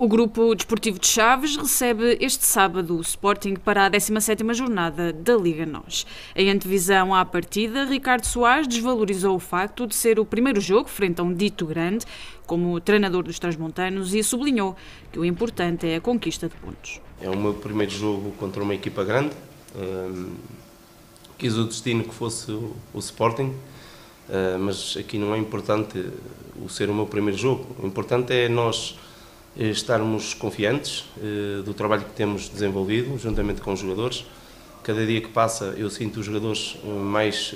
O Grupo Desportivo de Chaves recebe este sábado o Sporting para a 17ª jornada da Liga NOS. Em antevisão à partida, Ricardo Soares desvalorizou o facto de ser o primeiro jogo frente a um dito grande como treinador dos Transmontanos e sublinhou que o importante é a conquista de pontos. É o meu primeiro jogo contra uma equipa grande. Um, quis o destino que fosse o, Sporting, uh, mas aqui não é importante o ser o meu primeiro jogo. O importante é nós estarmos confiantes eh, do trabalho que temos desenvolvido juntamente com os jogadores. Cada dia que passa eu sinto os jogadores eh, mais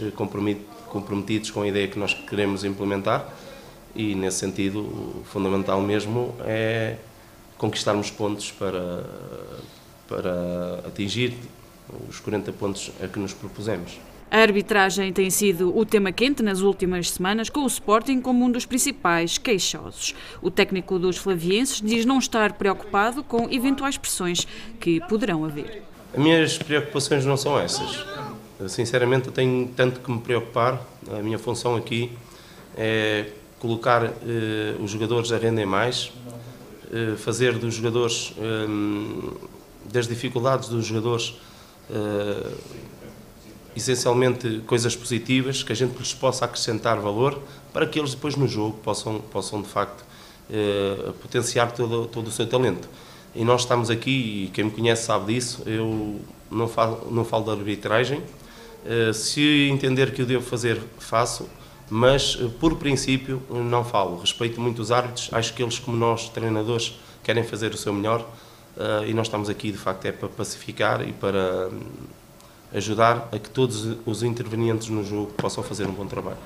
comprometidos com a ideia que nós queremos implementar e nesse sentido o fundamental mesmo é conquistarmos pontos para, para atingir os 40 pontos a que nos propusemos. A arbitragem tem sido o tema quente nas últimas semanas, com o Sporting como um dos principais queixosos. O técnico dos flavienses diz não estar preocupado com eventuais pressões que poderão haver. As minhas preocupações não são essas. Sinceramente, eu tenho tanto que me preocupar. A minha função aqui é colocar eh, os jogadores a render mais, eh, fazer dos jogadores, eh, das dificuldades dos jogadores, eh, essencialmente coisas positivas, que a gente lhes possa acrescentar valor, para que eles depois no jogo possam, possam de facto eh, potenciar todo, todo o seu talento. E nós estamos aqui, e quem me conhece sabe disso, eu não falo, não falo da arbitragem, eh, se entender que o devo fazer, faço, mas eh, por princípio não falo. Respeito muito os árbitros, acho que eles, como nós, treinadores, querem fazer o seu melhor, eh, e nós estamos aqui de facto é para pacificar e para ajudar a que todos os intervenientes no jogo possam fazer um bom trabalho.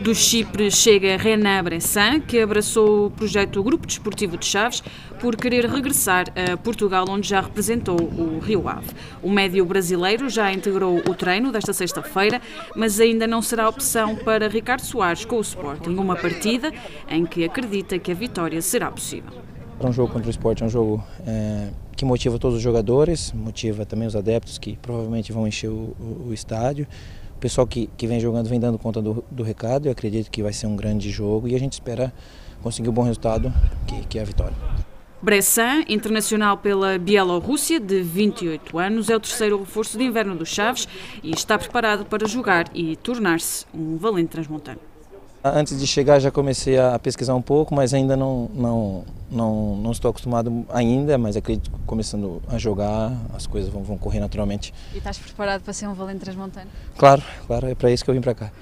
Do Chipre chega Renan Bressan, que abraçou o projeto Grupo Desportivo de Chaves por querer regressar a Portugal, onde já representou o Rio Ave. O médio brasileiro já integrou o treino desta sexta-feira, mas ainda não será opção para Ricardo Soares com o Sporting, uma partida em que acredita que a vitória será possível. É um jogo contra o Sport, é um jogo é, que motiva todos os jogadores, motiva também os adeptos que provavelmente vão encher o, o, o estádio. O pessoal que, que vem jogando vem dando conta do, do recado. Eu acredito que vai ser um grande jogo e a gente espera conseguir um bom resultado, que, que é a vitória. Bressan, internacional pela Bielorrússia, de 28 anos, é o terceiro reforço de inverno dos Chaves e está preparado para jogar e tornar-se um valente transmontano. Antes de chegar já comecei a pesquisar um pouco, mas ainda não, não, não, não estou acostumado ainda, mas acredito que começando a jogar as coisas vão, vão correr naturalmente. E estás preparado para ser um valente transmontano? Claro, claro, é para isso que eu vim para cá.